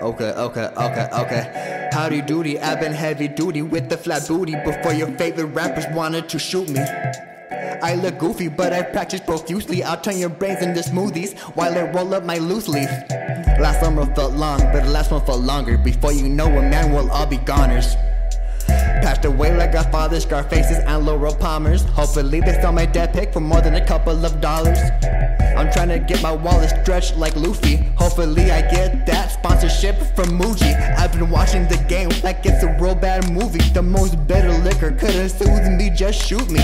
Okay, okay, okay, okay. Howdy doody, I've been heavy duty with the flat booty before your favorite rappers wanted to shoot me. I look goofy, but I practice profusely. I'll turn your brains into smoothies while I roll up my loose leaf. Last summer felt long, but the last one felt longer. Before you know it, man, we'll all be goners. Passed away like our father's Scarfaces and Laura Palmers. Hopefully they sell my dead pic for more than a couple of dollars. I'm trying to get my wallet stretched like Luffy. Hopefully I get that sponsorship from Muji. I've been watching the game like it's a real bad movie. The most bitter liquor couldn't soothe me, just shoot me.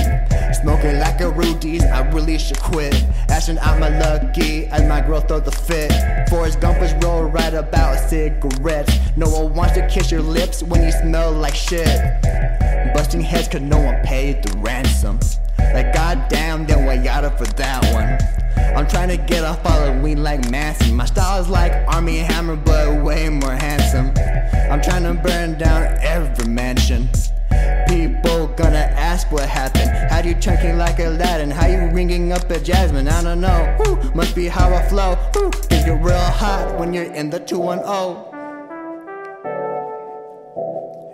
Smoking like a Rudy's, I really should quit. Ashing out my lucky as my girl throw the fit. Forrest Gump is roll right about cigarettes. No one wants to kiss your lips when you smell like shit. Busting heads cause no one paid the ransom. Like goddamn, then way out for that one. I'm trying to get off Halloween like Manson. My style is like Armie Hammer, but way more handsome. I'm trying to burn down every mansion. People gonna ask what happened. How you turn like Aladdin? How you ringing up a jasmine? I don't know. Woo, must be how I flow. Woo, get real hot when you're in the 210.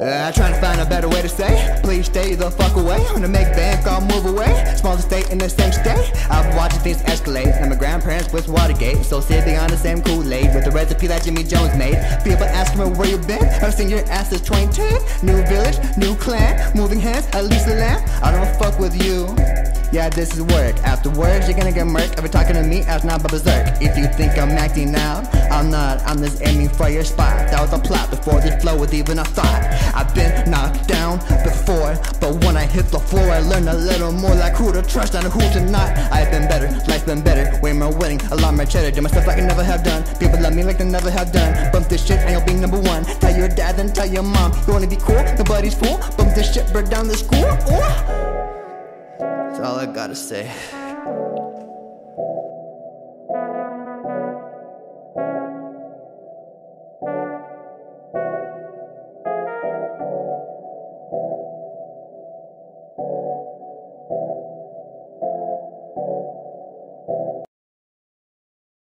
Uh, trying to find a better way to say Please stay the fuck away. Gonna make bank, I'll move away. Smallest state in the same state. I've been watching things escalate. And my grandparents with Watergate. So sipping on the same Kool-Aid With the recipe that Jimmy Jones made. People asking me where you been. I've seen your ass since 2010 New village, new clan Moving hands, at least a lamp I don't fuck with you. Yeah, this is work. Afterwards, you're gonna get murked. You're talking to me, ask not berserk. If you think I'm acting out, I'm not. I'm just aiming for your spot. That was a plot before this flow was even a thought. I've been knocked down before, but when I hit the floor, I learned a little more like who to trust and who to not. I've been better, life's been better, way more winning, a lot more cheddar. Do my stuff like I never have done. People love me like they never have done. Bump this shit and you'll be number one. Tell your dad, then tell your mom. You wanna be cool? Nobody's fool. Bump this shit, burn down the school. Ooh. That's all I gotta say.